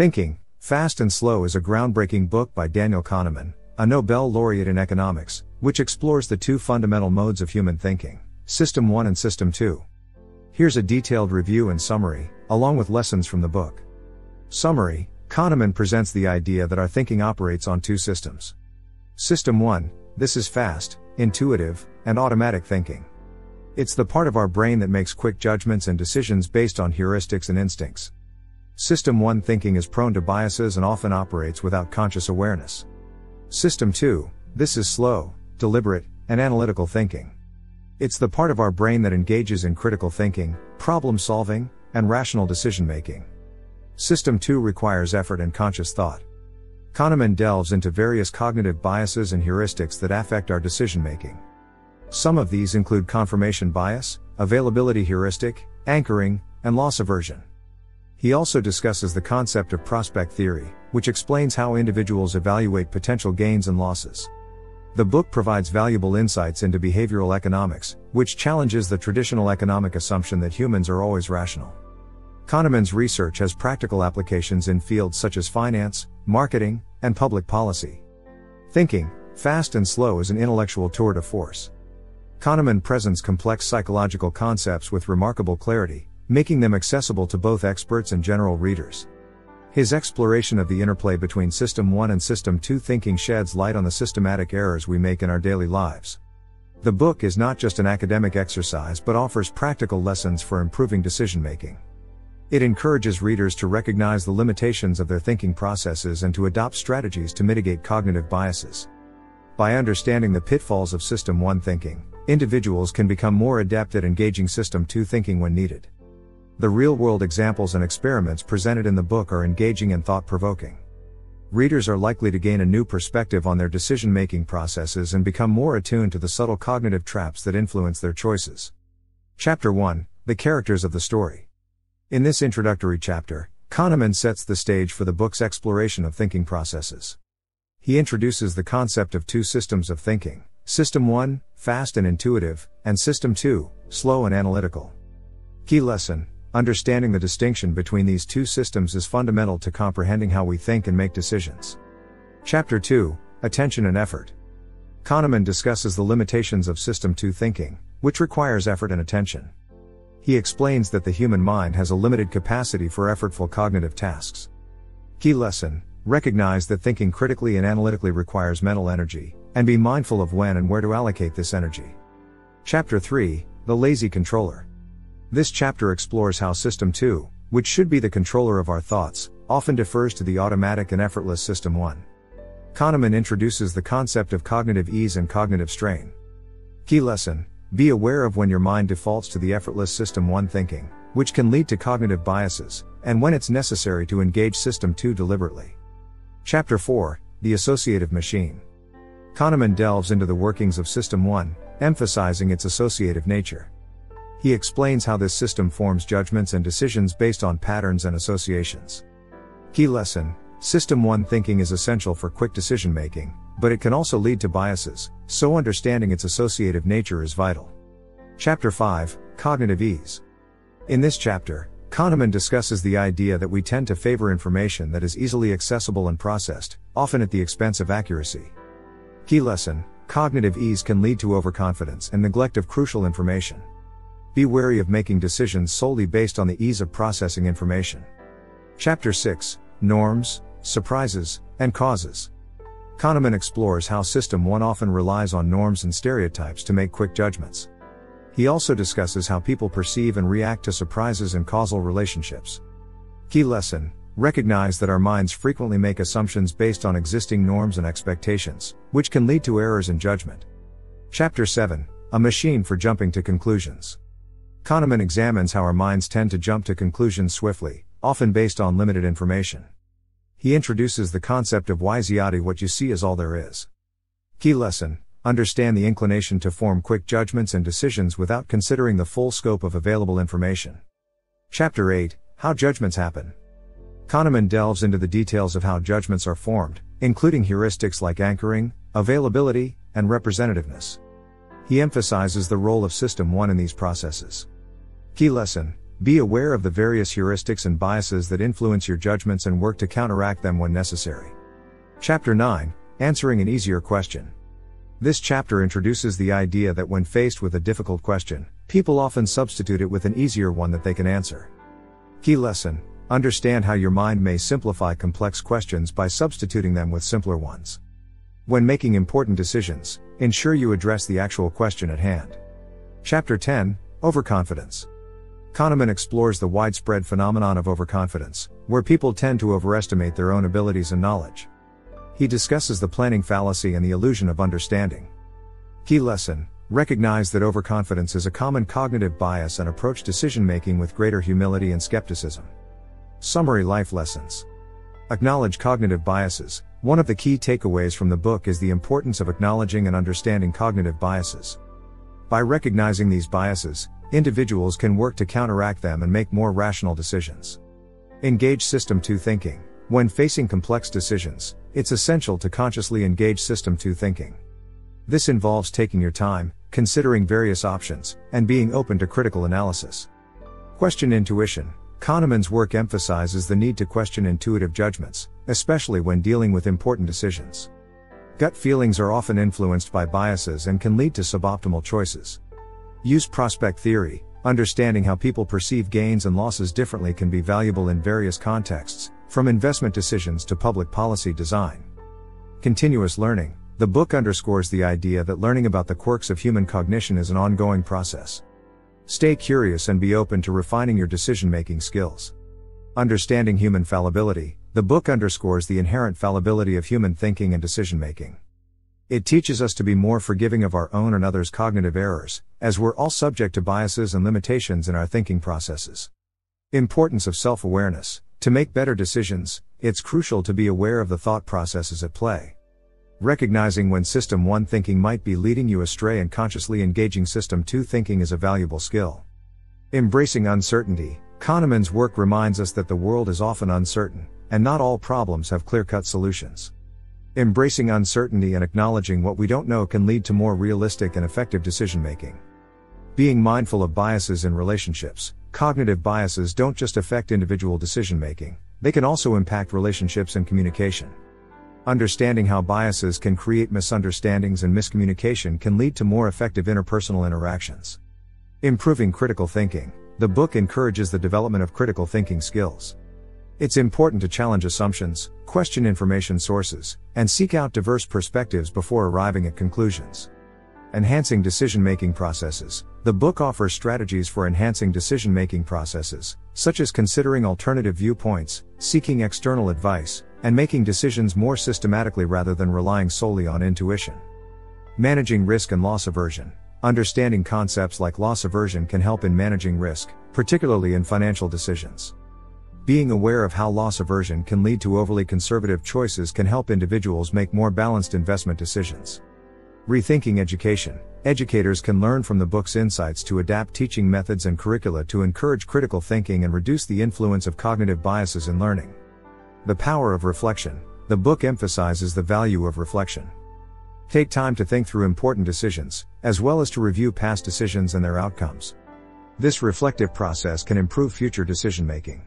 Thinking, Fast and Slow is a groundbreaking book by Daniel Kahneman, a Nobel laureate in economics, which explores the two fundamental modes of human thinking, System 1 and System 2. Here's a detailed review and summary, along with lessons from the book. Summary Kahneman presents the idea that our thinking operates on two systems. System 1 this is fast, intuitive, and automatic thinking. It's the part of our brain that makes quick judgments and decisions based on heuristics and instincts. System 1 thinking is prone to biases and often operates without conscious awareness. System 2, this is slow, deliberate, and analytical thinking. It's the part of our brain that engages in critical thinking, problem solving, and rational decision making. System 2 requires effort and conscious thought. Kahneman delves into various cognitive biases and heuristics that affect our decision making. Some of these include confirmation bias, availability heuristic, anchoring, and loss aversion. He also discusses the concept of prospect theory, which explains how individuals evaluate potential gains and losses. The book provides valuable insights into behavioral economics, which challenges the traditional economic assumption that humans are always rational. Kahneman's research has practical applications in fields such as finance, marketing, and public policy. Thinking, fast and slow is an intellectual tour de force. Kahneman presents complex psychological concepts with remarkable clarity, making them accessible to both experts and general readers. His exploration of the interplay between System 1 and System 2 thinking sheds light on the systematic errors we make in our daily lives. The book is not just an academic exercise but offers practical lessons for improving decision making. It encourages readers to recognize the limitations of their thinking processes and to adopt strategies to mitigate cognitive biases. By understanding the pitfalls of System 1 thinking, individuals can become more adept at engaging System 2 thinking when needed. The real world examples and experiments presented in the book are engaging and thought provoking. Readers are likely to gain a new perspective on their decision making processes and become more attuned to the subtle cognitive traps that influence their choices. Chapter 1 The Characters of the Story. In this introductory chapter, Kahneman sets the stage for the book's exploration of thinking processes. He introduces the concept of two systems of thinking System 1, fast and intuitive, and System 2, slow and analytical. Key lesson Understanding the distinction between these two systems is fundamental to comprehending how we think and make decisions. Chapter 2 Attention and Effort. Kahneman discusses the limitations of System 2 thinking, which requires effort and attention. He explains that the human mind has a limited capacity for effortful cognitive tasks. Key lesson Recognize that thinking critically and analytically requires mental energy, and be mindful of when and where to allocate this energy. Chapter 3 The Lazy Controller. This chapter explores how System 2, which should be the controller of our thoughts, often defers to the automatic and effortless System 1. Kahneman introduces the concept of cognitive ease and cognitive strain. Key lesson Be aware of when your mind defaults to the effortless System 1 thinking, which can lead to cognitive biases, and when it's necessary to engage System 2 deliberately. Chapter 4 The Associative Machine. Kahneman delves into the workings of System 1, emphasizing its associative nature. He explains how this system forms judgments and decisions based on patterns and associations. Key lesson System 1 thinking is essential for quick decision making, but it can also lead to biases, so understanding its associative nature is vital. Chapter 5 Cognitive Ease. In this chapter, Kahneman discusses the idea that we tend to favor information that is easily accessible and processed, often at the expense of accuracy. Key lesson Cognitive ease can lead to overconfidence and neglect of crucial information. Be wary of making decisions solely based on the ease of processing information. Chapter 6 Norms, Surprises, and Causes. Kahneman explores how System 1 often relies on norms and stereotypes to make quick judgments. He also discusses how people perceive and react to surprises and causal relationships. Key lesson Recognize that our minds frequently make assumptions based on existing norms and expectations, which can lead to errors in judgment. Chapter 7 A Machine for Jumping to Conclusions. Kahneman examines how our minds tend to jump to conclusions swiftly, often based on limited information. He introduces the concept of WYSIATI what you see is all there is. Key lesson Understand the inclination to form quick judgments and decisions without considering the full scope of available information. Chapter 8 How Judgments Happen. Kahneman delves into the details of how judgments are formed, including heuristics like anchoring, availability, and representativeness. He emphasizes the role of System 1 in these processes. Key lesson Be aware of the various heuristics and biases that influence your judgments and work to counteract them when necessary. Chapter 9 Answering an Easier Question. This chapter introduces the idea that when faced with a difficult question, people often substitute it with an easier one that they can answer. Key lesson Understand how your mind may simplify complex questions by substituting them with simpler ones. When making important decisions, ensure you address the actual question at hand. Chapter 10 Overconfidence. Kahneman explores the widespread phenomenon of overconfidence, where people tend to overestimate their own abilities and knowledge. He discusses the planning fallacy and the illusion of understanding. Key lesson Recognize that overconfidence is a common cognitive bias and approach decision making with greater humility and skepticism. Summary Life Lessons Acknowledge cognitive biases. One of the key takeaways from the book is the importance of acknowledging and understanding cognitive biases. By recognizing these biases, individuals can work to counteract them and make more rational decisions. Engage System 2 thinking. When facing complex decisions, it's essential to consciously engage System 2 thinking. This involves taking your time, considering various options, and being open to critical analysis. Question intuition. Kahneman's work emphasizes the need to question intuitive judgments, especially when dealing with important decisions. Gut feelings are often influenced by biases and can lead to suboptimal choices. Use prospect theory, understanding how people perceive gains and losses differently can be valuable in various contexts, from investment decisions to public policy design. Continuous learning. The book underscores the idea that learning about the quirks of human cognition is an ongoing process. Stay curious and be open to refining your decision making skills. Understanding human fallibility. The book underscores the inherent fallibility of human thinking and decision making. It teaches us to be more forgiving of our own and others' cognitive errors, as we're all subject to biases and limitations in our thinking processes. Importance of self awareness. To make better decisions, it's crucial to be aware of the thought processes at play. Recognizing when System 1 thinking might be leading you astray and consciously engaging System 2 thinking is a valuable skill. Embracing uncertainty, Kahneman's work reminds us that the world is often uncertain, and not all problems have clear cut solutions. Embracing uncertainty and acknowledging what we don't know can lead to more realistic and effective decision making. Being mindful of biases in relationships, Cognitive biases don't just affect individual decision making, they can also impact relationships and communication. Understanding how biases can create misunderstandings and miscommunication can lead to more effective interpersonal interactions. Improving critical thinking. The book encourages the development of critical thinking skills. It's important to challenge assumptions, question information sources, and seek out diverse perspectives before arriving at conclusions. Enhancing decision making processes. The book offers strategies for enhancing decision making processes, such as considering alternative viewpoints, seeking external advice, and making decisions more systematically rather than relying solely on intuition. Managing risk and loss aversion. Understanding concepts like loss aversion can help in managing risk, particularly in financial decisions. Being aware of how loss aversion can lead to overly conservative choices can help individuals make more balanced investment decisions. Rethinking education. Educators can learn from the book's insights to adapt teaching methods and curricula to encourage critical thinking and reduce the influence of cognitive biases in learning. The power of reflection. The book emphasizes the value of reflection. Take time to think through important decisions, as well as to review past decisions and their outcomes. This reflective process can improve future decision making.